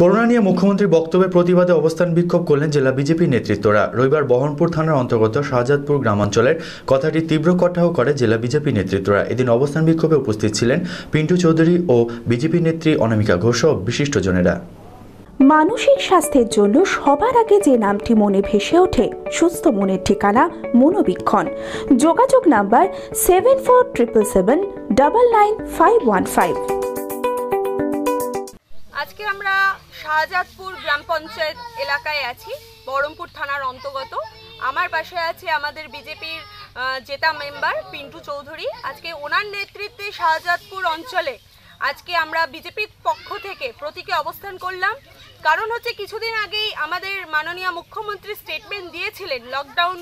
Corona নিয়ে মুখ্যমন্ত্রীর বক্তব্যের প্রতিবাদে অবস্থান বিক্ষোভ করলেন জেলা বিজেপি নেতৃত্বরা। রবিবার বহরমপুর থানার অন্তর্গত শাহজাদপুর গ্রামাঞ্চলের কথাটি তীব্র কটাহ করে জেলা বিজেপি নেতৃত্বরা। এদিন অবস্থান বিক্ষোভে উপস্থিত ছিলেন পিন্টু চৌধুরী ও বিজেপি নেত্রী অনামিকা ঘোষ ও বিশিষ্টজনেরা। মানসিক স্বাস্থ্যের জন্য সবার আগে যে নামটি মনে ভেসে ওঠে, সুস্থ মনের ঠিকানা মনোবীক্ষণ। যোগাযোগ number seven four triple seven double nine five one five আজকে আমরা শাহজাদপুর গ্রাম পঞ্চায়েত এলাকায় আছি, বহরমপুর থানার অন্তর্গত। আমার পাশে আছে আমাদের বিজেপির জেতা মেম্বার পিন্টু চৌধুরী। আজকে ওনার নেতৃত্বে শাহজাদপুর অঞ্চলে আজকে আমরা বিজেপির পক্ষ থেকে প্রতীকে অবস্থান করলাম। কারণ হচ্ছে কিছুদিন আগেই আমাদের মাননীয় মুখ্যমন্ত্রী স্টেটমেন্ট দিয়েছিলেন লকডাউন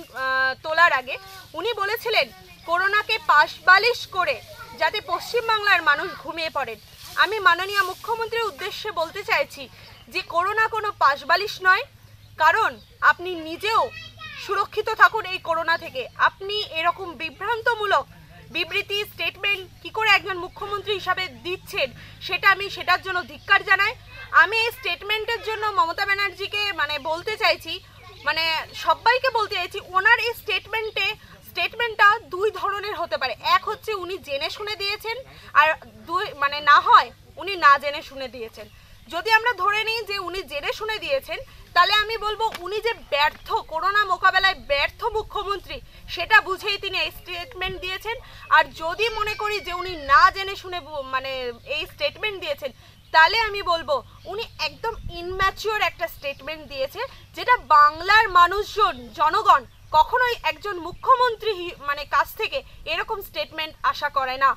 তোলার আগে। উনি বলেছিলেন, করোনাকে পাশবালিশ করে যাতে পশ্চিমবাংলার মানুষ ঘুমিয়ে পড়েন। আমি মাননীয় মুখ্যমন্ত্রীর উদ্দেশ্যে বলতে চাইছি যে করোনা কোনো পাশবালিশ নয়, কারণ আপনি নিজেও সুরক্ষিত থাকুন এই করোনা থেকে। আপনি এরকম বিভ্রান্তমূলক বিবৃতি স্টেটমেন্ট কি করে একজন মুখ্যমন্ত্রী হিসাবে দিচ্ছেন, সেটা আমি সেটার জন্য ধিক্কার জানাই। আমি এই স্টেটমেন্টের জন্য মমতা ব্যানার্জিকে মানে বলতে চাইছি মানে সবাইকে বলতে চাইছি, ওনার এই স্টেটমেন্টে স্টেটমেন্টটা দুই ধরনের হতে পারে। এক হচ্ছে উনি জেনে শুনে দিয়েছেন আর দুই মানে না হয় উনি না জেনে শুনে দিয়েছেন। যদি আমরা ধরে নিই যে উনি জেনে শুনে দিয়েছেন, তাহলে আমি বলব উনি যে ব্যর্থ, করোনা মোকাবেলায় ব্যর্থ মুখ্যমন্ত্রী, সেটা বুঝেই তিনি এই স্টেটমেন্ট দিয়েছেন। আর যদি মনে করি যে উনি না জেনে শুনে মানে এই স্টেটমেন্ট দিয়েছেন, তাহলে আমি বলব উনি একদম ইনম্যাচিওর একটা স্টেটমেন্ট দিয়েছে, যেটা বাংলার মানুষজন, জনগণ কখনোই একজন মুখ্যমন্ত্রী মানে কাছ থেকে এরকম স্টেটমেন্ট আশা করে না।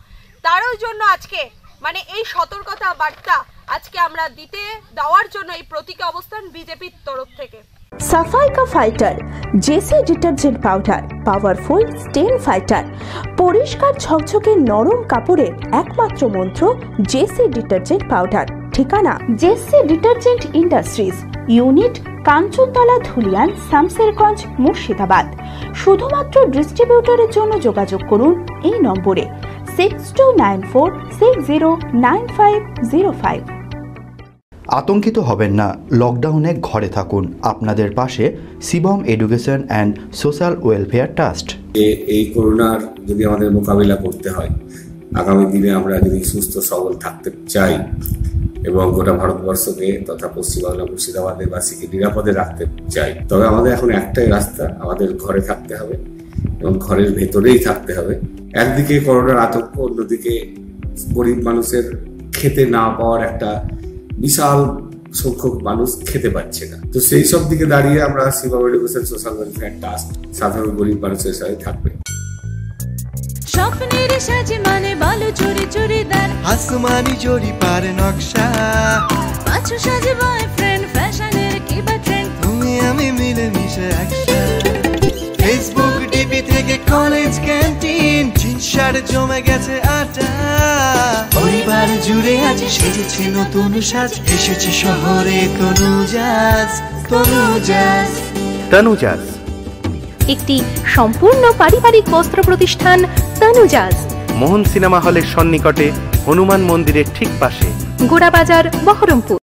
তারও জন্য আজকে মানে এই সতর্কতা বার্তা আজকে আমরা দিতে, দেওয়ার জন্য এই প্রতীক অবস্থান বিজেপির তরফ থেকে। সাফাইকা fighter, JC detergent powder, powerful, stain fighter, পরিষ্কার ঝকঝকে নরম কাপড়ের একমাত্র মন্ত্র জেসি ডিটারজেন্ট পাউডার। ঠিকানা JC detergent industries unit Kanchantala Dhulian Samserganj Murshidabad. শুধুমাত্র ডিস্ট্রিবিউটরের জন্য যোগাযোগ করুন এই নম্বরে six two nine four six zero nine five zero five আতঙ্কিত হবেন না লকডাউনে ঘরে থাকুন। আপনাদের পাশে Shivam education and social welfare trust. এই করোনার যদি আমাদের মোকাবিলা করতে হয় আগামী দিনে আমরা যদি সুস্থ সবল থাকতে চাই এবং গোটা ভারতবর্ষকে তথা পশ্চিমবাংলা, মুর্শিদাবাদে বাসীকে নিরাপদে রাখতে চাই। তবে আমাদের এখন একটাই রাস্তা, আমাদের ঘরে থাকতে হবে এবং ঘরের ভেতরেই থাকতে হবে। একদিকে করোনার আতঙ্ক, অন্যদিকে গরিব মানুষের খেতে না পাওয়ার একটা বিশাল সংখ্যক মানুষ খেতে পাচ্ছে না। তো সেই সব দিকে দাঁড়িয়ে আমরা Shiva education social welfare trust সাধারণ গরিব মানুষের সাথে থাকবে। স্বপ্নের সাজে মানে বালু আসমানি জড়ি পার নকশা। পাঁচু সাজে বয়ফ্রেন্ড ফ্যাশনের কি বা ট্রেন্ড তুমি আমি মিলে মিশে একসাথে ফেসবুক ডিপি থেকে কলেজ ক্যান্টিন জমে গেছে আটা। পরিবার জুড়ে আজ সেজেছে নতুন সাজ এসেছে শহরে তনু জাজ তনু তনুজাজ। একটি সম্পূর্ণ পারিবারিক বস্ত্র প্রতিষ্ঠান তনুজাজ। মোহন সিনেমা হলের সন্নিকটে হনুমান মন্দিরের ঠিক পাশে। গোড়াবাজার বহরমপুর।